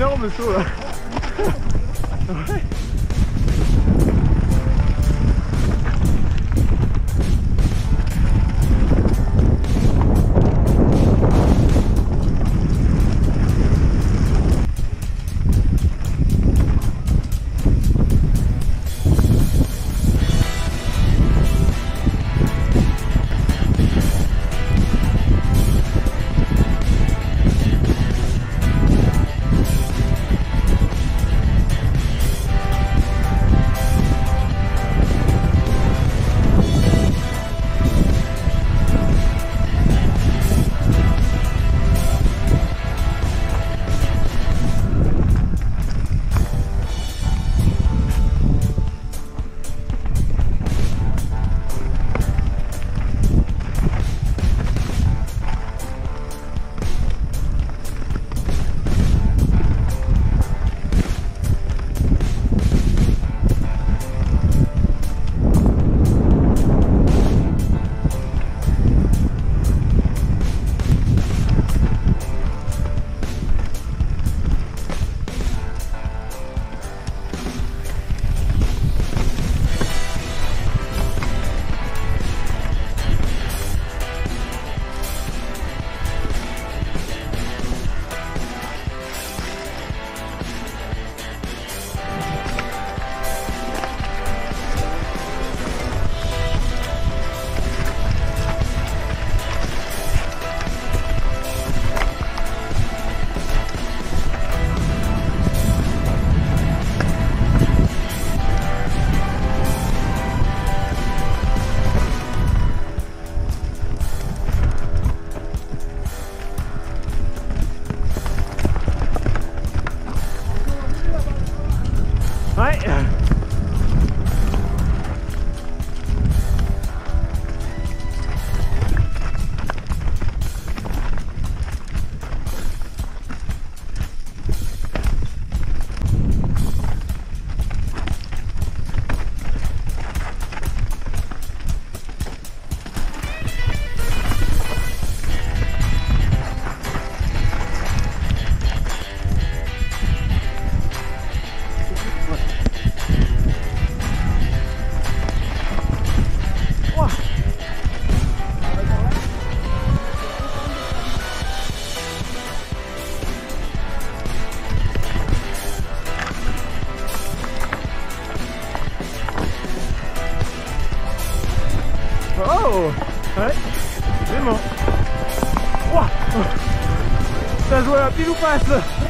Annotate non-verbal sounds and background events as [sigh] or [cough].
énorme saut là ouais. [laughs] Ouais, vraiment. Wow. Ça joue à pile ou passe